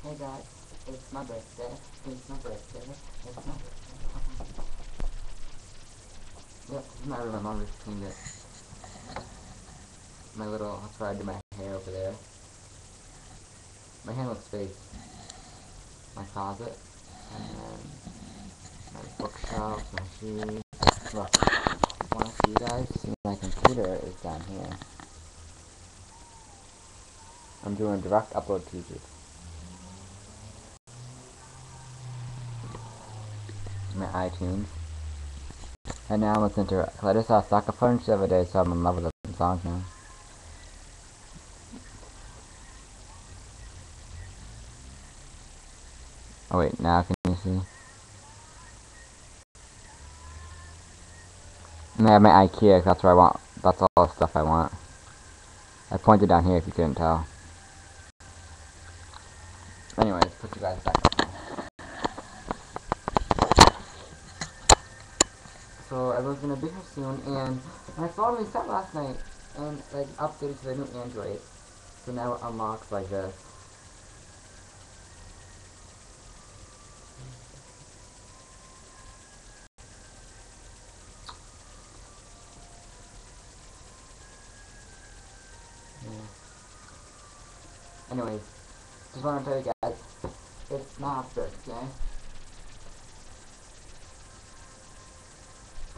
Hey guys, it's my birthday. It's my birthday. It's my birthday. Uh-huh. Yep, this is my room. My mom just. My little, that's where I do my hair over there. My hair looks fake. My closet. And then my bookshelf, my shoes. Look, wanna see you guys? See my computer is down here. I'm doing direct upload to YouTube. My iTunes. And now listening to it. I just saw Sucker Punch the other day, so I'm in love with the song now. Oh wait, now can you see? And I have my IKEA, that's where I want, that's all the stuff I want. I pointed down here if you couldn't tell. Anyways, put you guys back So everyone's gonna be here soon, and my phone reset last night, and like updated to the new Android. So now it unlocks like this. Yeah. Anyways, just want to tell you guys, it's not birthday.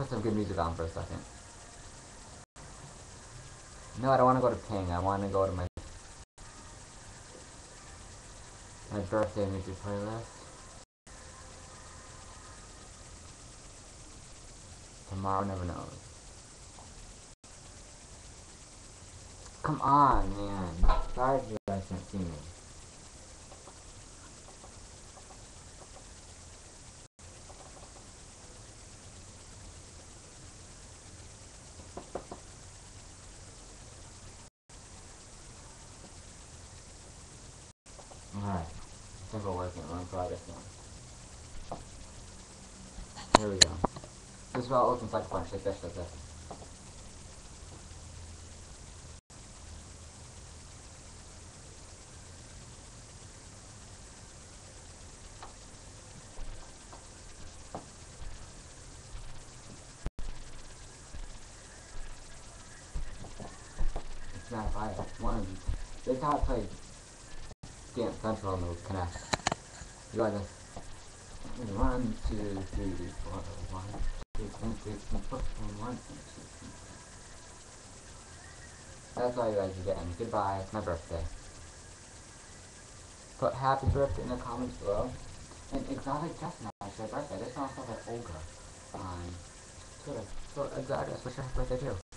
Put some good music on for a second. No, I don't want to go to Ping. I want to go to my my birthday music playlist. Tomorrow never knows. Come on, man. Sorry if you guys can't see me. Simple working. Let me try this one. Here we go. This is what it looks like bunch like this, like this. It's not fire. One. This is how it plays. Central on the Connect. You got this. One, two, three, four, one, two, three, three, four, one, two, three. That's all you guys are getting. Goodbye. It's my birthday. Put happy birthday in the comments below. And it's Exotic Chestnut, it's my birthday. This is also by Olga on Twitter. So Exotic, her happy birthday too.